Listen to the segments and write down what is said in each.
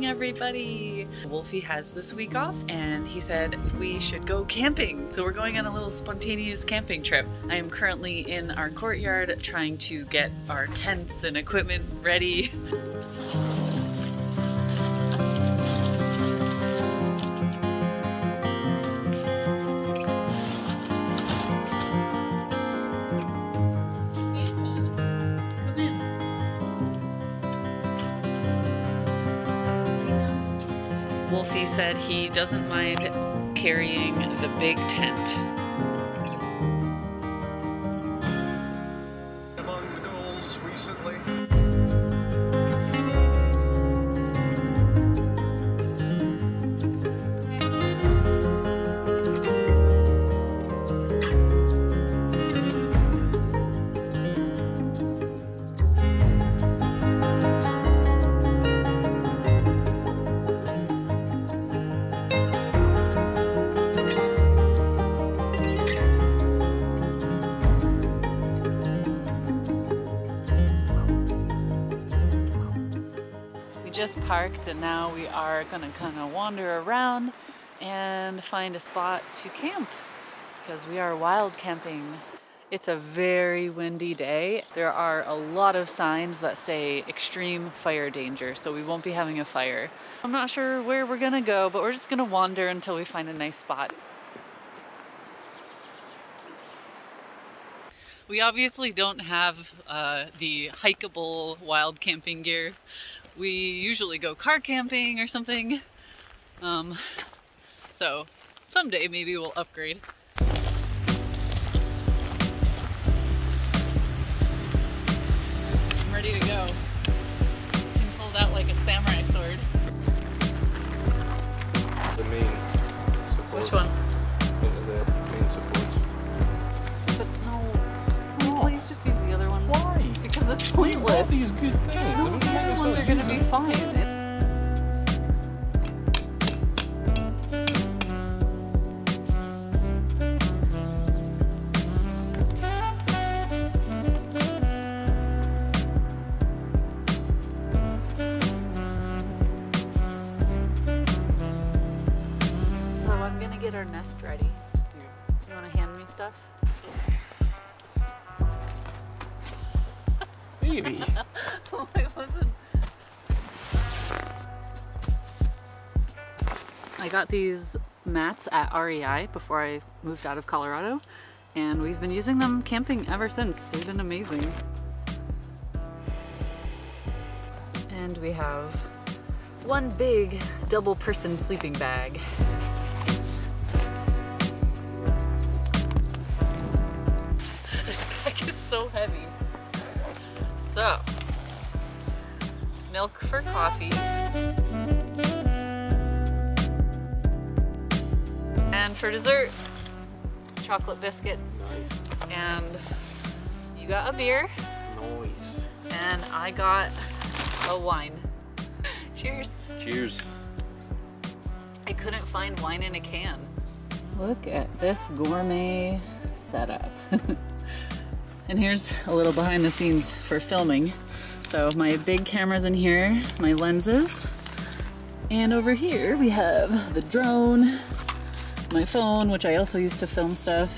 morning, everybody. Wolfie has this week off and he said we should go camping. So we're going on a little spontaneous camping trip. I am currently in our courtyard trying to get our tents and equipment ready. Wolfie said he doesn't mind carrying the big tent. Just parked and now we are gonna kind of wander around and find a spot to camp because we are wild camping. It's a very windy day. There are a lot of signs that say extreme fire danger, so we won't be having a fire. I'm not sure where we're gonna go, but we're just gonna wander until we find a nice spot. We obviously don't have uh, the hikeable wild camping gear. We usually go car camping or something. Um, so someday maybe we'll upgrade. I'm ready to go. He pulled out like a samurai sword. The main support. Which one? Because it's All these good things. No, the ones are gonna be them. fine. So I'm gonna get our nest ready. You wanna hand me stuff? I got these mats at REI before I moved out of Colorado, and we've been using them camping ever since. They've been amazing. And we have one big double person sleeping bag. This bag is so heavy. So, milk for coffee. And for dessert, chocolate biscuits. And you got a beer, Nice. and I got a wine. Cheers. Cheers. I couldn't find wine in a can. Look at this gourmet setup. and here's a little behind the scenes for filming. So my big camera's in here, my lenses. And over here we have the drone, my phone, which I also use to film stuff.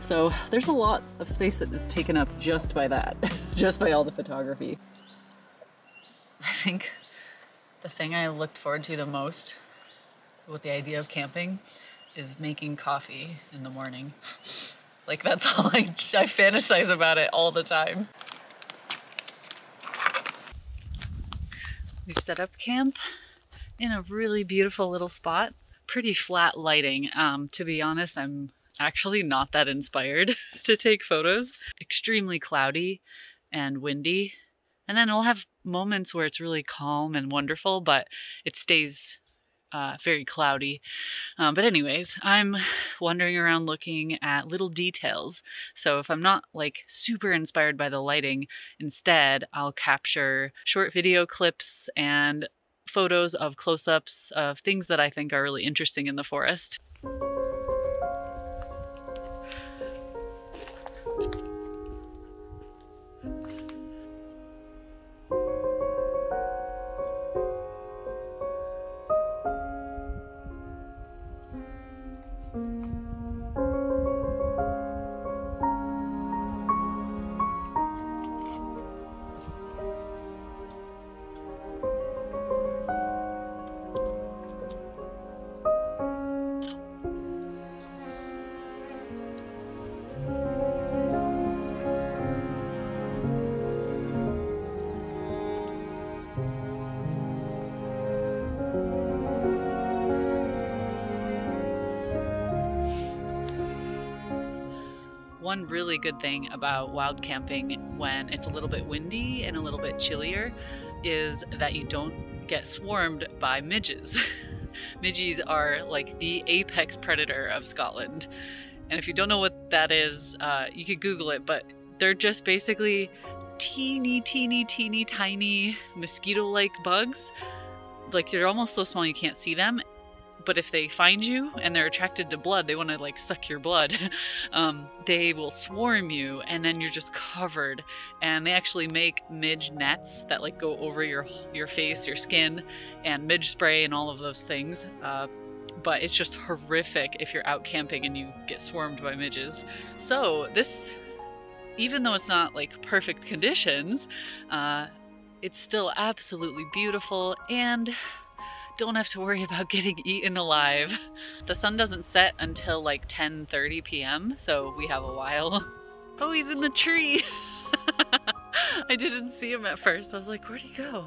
So there's a lot of space that is taken up just by that, just by all the photography. I think the thing I looked forward to the most with the idea of camping is making coffee in the morning. Like that's all I, I fantasize about it all the time. We've set up camp in a really beautiful little spot. Pretty flat lighting. Um, to be honest, I'm actually not that inspired to take photos. Extremely cloudy and windy. And then we'll have moments where it's really calm and wonderful, but it stays uh, very cloudy. Um, but, anyways, I'm wandering around looking at little details. So, if I'm not like super inspired by the lighting, instead, I'll capture short video clips and photos of close ups of things that I think are really interesting in the forest. One really good thing about wild camping when it's a little bit windy and a little bit chillier is that you don't get swarmed by midges. Midges are like the apex predator of Scotland. And if you don't know what that is, uh, you could Google it, but they're just basically teeny, teeny, teeny, tiny mosquito like bugs. Like they're almost so small you can't see them. But if they find you and they're attracted to blood, they want to like suck your blood. um, they will swarm you, and then you're just covered. And they actually make midge nets that like go over your your face, your skin, and midge spray and all of those things. Uh, but it's just horrific if you're out camping and you get swarmed by midges. So this even though it's not like perfect conditions, uh, it's still absolutely beautiful and don't have to worry about getting eaten alive. The sun doesn't set until like 10:30 p.m., so we have a while. Oh, he's in the tree. I didn't see him at first. I was like, where'd he go?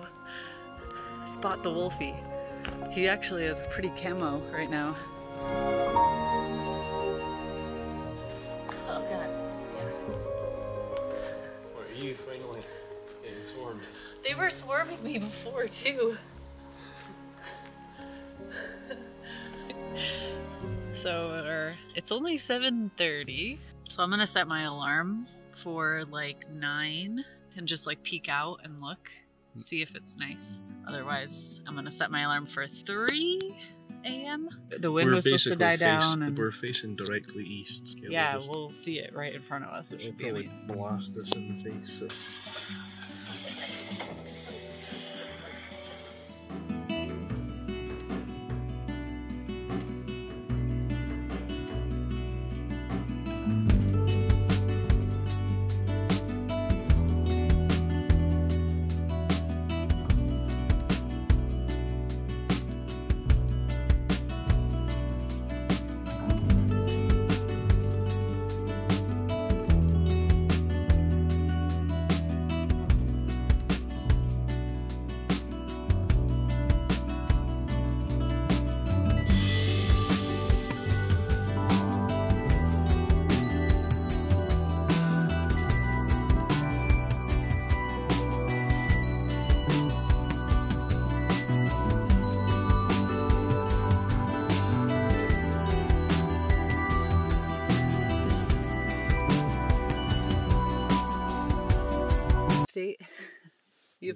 Spot the wolfie. He actually is pretty camo right now. Oh god. Or are you finally getting swarmed? They were swarming me before too. so uh, it's only 7:30. So I'm gonna set my alarm for like nine and just like peek out and look, see if it's nice. Otherwise, I'm gonna set my alarm for 3 a.m. The wind We're was supposed to die face- down, and We're facing directly east. we'll yeah, just- we'll see it right in front of us, which it'll should be probably amazing. blast us in the face. So.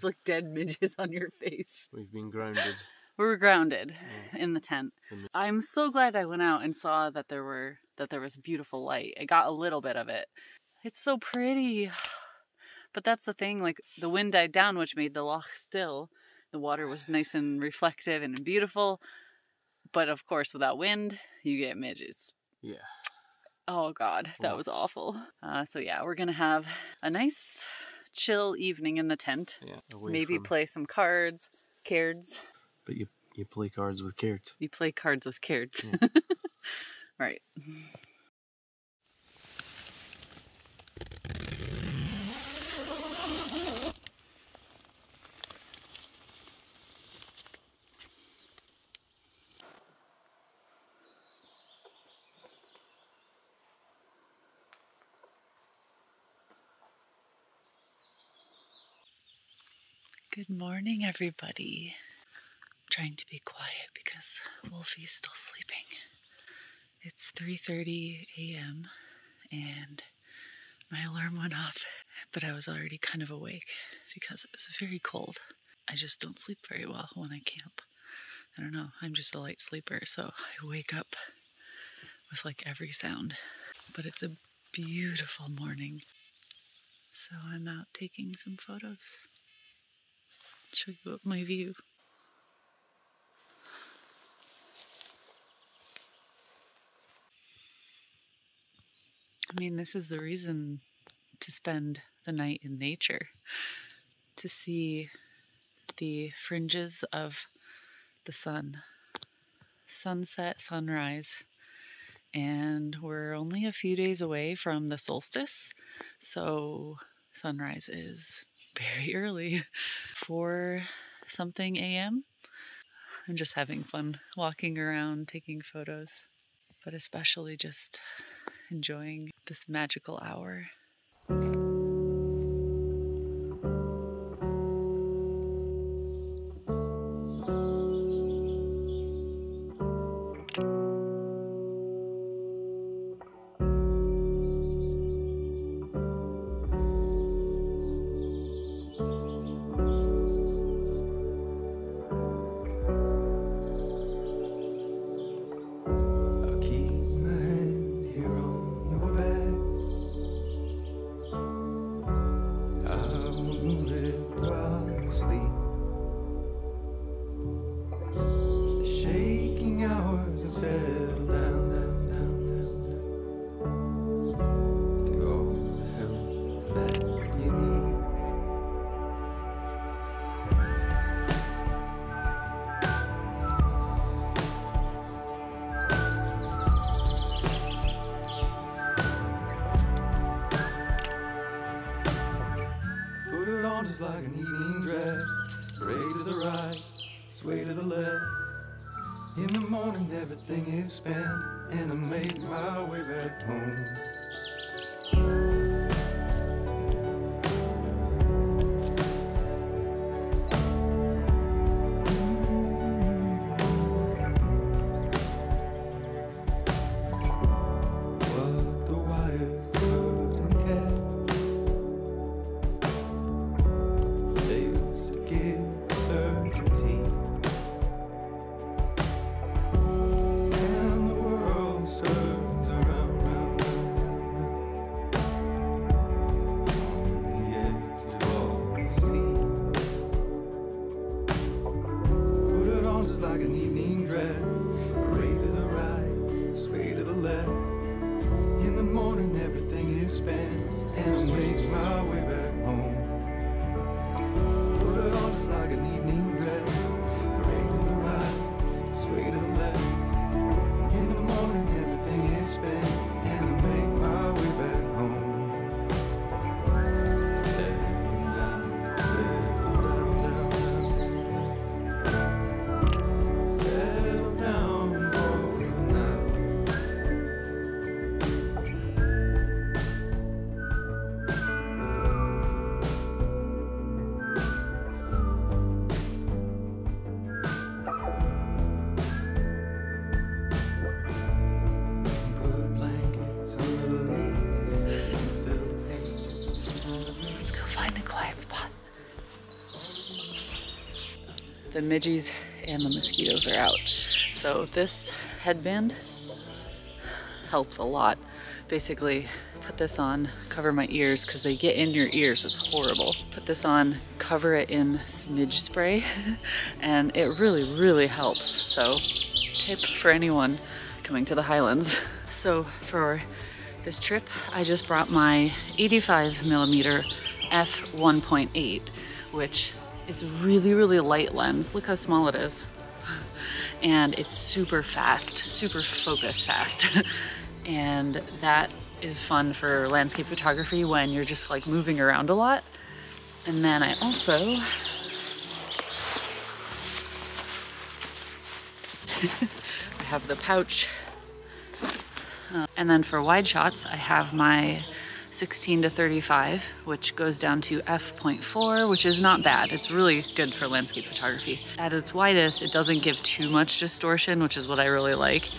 Have like dead midges on your face. We've been grounded. We were grounded Yeah. in the tent. In the- I'm so glad I went out and saw that there were that there was beautiful light. I got a little bit of it. It's so pretty. But that's the thing, like the wind died down, which made the loch still. The water was nice and reflective and beautiful. But of course, without wind, you get midges. Yeah. Oh god, that was awful. Uh, so yeah, we're gonna have a nice, chill evening in the tent. Yeah. Maybe from- play some cards, cards. But you you play cards with carrots. You play cards with cards. Yeah. right. Good morning, everybody. I'm trying to be quiet because Wolfie's still sleeping. It's 3:30 a.m. and my alarm went off, but I was already kind of awake because it was very cold. I just don't sleep very well when I camp. I don't know. I'm just a light sleeper, so I wake up with like every sound. But it's a beautiful morning. So I'm out taking some photos. Show you my view. I mean, this is the reason to spend the night in nature, to see the fringes of the sun, sunset, sunrise. And we're only a few days away from the solstice, so sunrise is very early. 4 something a.m. I'm just having fun walking around, taking photos, but especially just enjoying this magical hour. Spent, and I make my way back home. Quiet spot. The midges and the mosquitoes are out. So this headband helps a lot. Basically, put this on, cover my ears because they get in your ears. It's horrible. Put this on, cover it in smidge spray, and it really, really helps. So, tip for anyone coming to the Highlands. So, for this trip, I just brought my 85 millimeter f1.8, which is really, really light lens. Look how small it is. And it's super fast, super focus fast. and that is fun for landscape photography when you're just like moving around a lot. And then I also I have the pouch uh, and then for wide shots, I have my 16 to 35, which goes down to f.4, which is not bad. It's really good for landscape photography. At its widest, it doesn't give too much distortion, which is what I really like.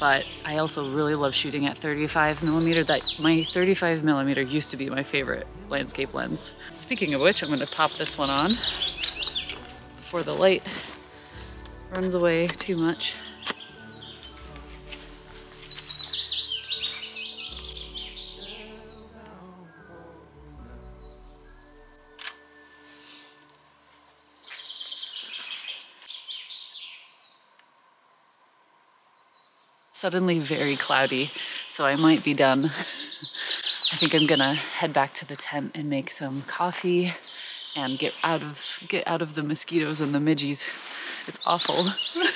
But I also really love shooting at 35 millimeter. That my 35 millimeter used to be my favorite landscape lens. Speaking of which, I'm going to pop this one on before the light runs away too much. Suddenly very cloudy, so I might be done. I think I'm gonna head back to the tent and make some coffee and get out of get out of the mosquitoes and the midges. It's awful.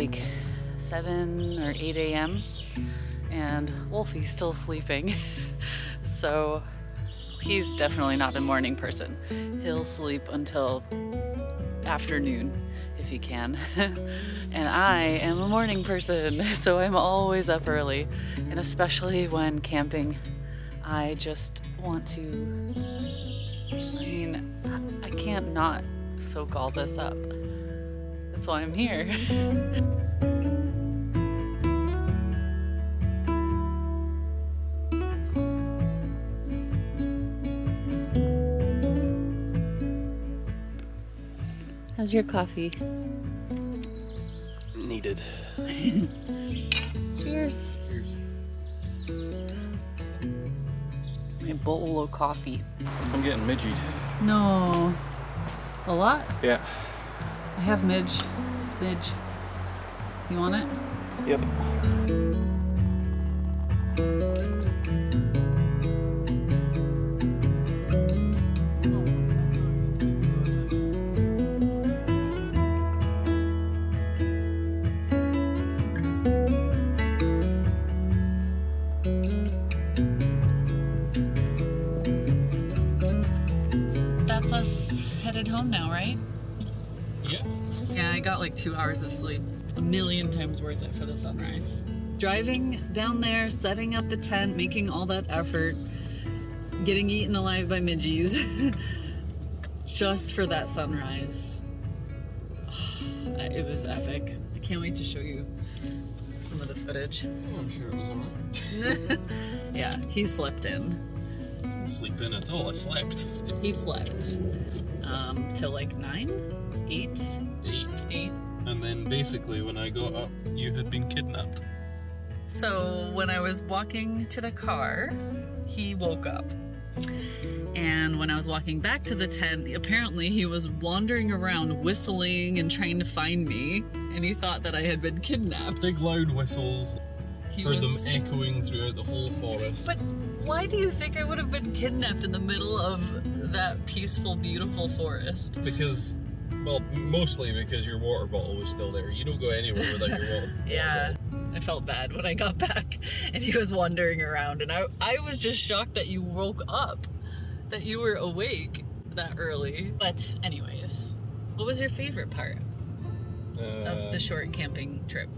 like 7 or 8 a.m. and Wolfie's still sleeping. so he's definitely not a morning person. He'll sleep until afternoon if he can. and I am a morning person, so I'm always up early. And especially when camping, I just want to. I mean, I can't not soak all this up. That's why I'm here. How's your coffee? Needed. Cheers. My bowl of coffee. I'm getting midgied. No. A lot? Yeah. I have midge. Smidge. You want it? Yep. Two hours of sleep. A million times worth it for the sunrise. Driving down there, setting up the tent, making all that effort, getting eaten alive by midgies, just for that sunrise. It was epic. I can't wait to show you some of the footage. I'm sure it was alright. Yeah, he slept in. Sleep in at all. I slept. He slept um, till like nine, eight, Eight. eight. And then basically when I got up, you had been kidnapped. So when I was walking to the car, he woke up. And when I was walking back to the tent, apparently he was wandering around whistling and trying to find me, and he thought that I had been kidnapped. Big loud whistles. He Heard was... them echoing throughout the whole forest. But why do you think I would have been kidnapped in the middle of that peaceful, beautiful forest? Because, well, mostly because your water bottle was still there. You don't go anywhere without your water. Yeah. I felt bad when I got back and he was wandering around and I I was just shocked that you woke up, that you were awake that early. But anyways, what was your favorite part Uh, of the short camping trip?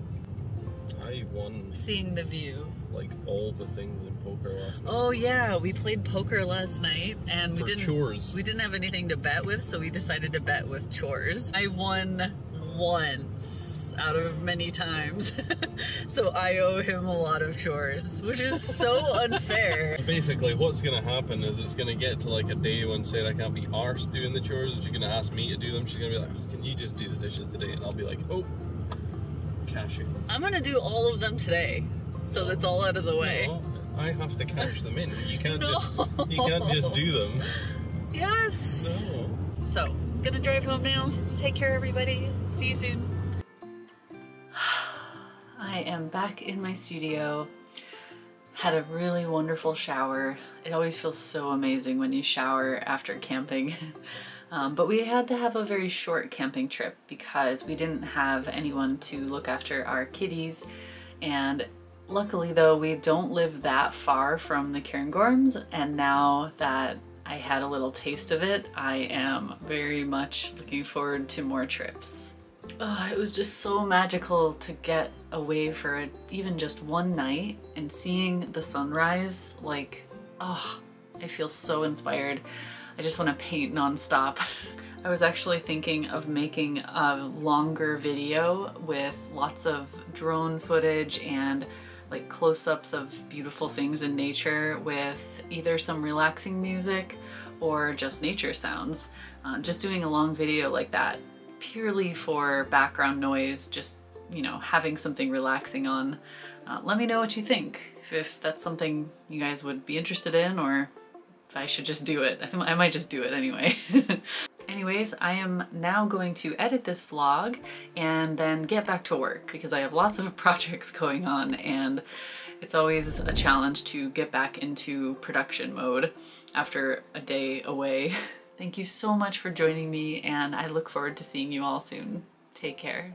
I won Seeing the view. Like all the things in poker last night. Oh yeah, we played poker last night and we didn't chores. we didn't have anything to bet with, so we decided to bet with chores. I won once out of many times. so I owe him a lot of chores, which is so unfair. Basically, what's gonna happen is it's gonna get to like a day when Sarah I can't be arsed doing the chores, and she's gonna ask me to do them. She's gonna be like, oh, "Can you just do the dishes today?" And I'll be like, "Oh, cashew. I'm gonna do all of them today, so that's all out of the way. No, I have to cash them in. You can't just you can't just do them. Yes. No. So, gonna drive home now. Take care, everybody. See you soon. I am back in my studio. Had a really wonderful shower. It always feels so amazing when you shower after camping. Um, but we had to have a very short camping trip because we didn't have anyone to look after our kitties. And luckily, though, we don't live that far from the Cairngorms. And now that I had a little taste of it, I am very much looking forward to more trips. Oh, it was just so magical to get away for a, even just one night and seeing the sunrise. Like, oh, I feel so inspired. I just want to paint nonstop. I was actually thinking of making a longer video with lots of drone footage and like close-ups of beautiful things in nature with either some relaxing music or just nature sounds. Uh, just doing a long video like that purely for background noise, just, you know, having something relaxing on. Uh, let me know what you think, if, if that's something you guys would be interested in or if I should just do it. I, I might just do it anyway. Anyways, I am now going to edit this vlog and then get back to work because I have lots of projects going on and it's always a challenge to get back into production mode after a day away. Thank you so much for joining me and I look forward to seeing you all soon. Take care.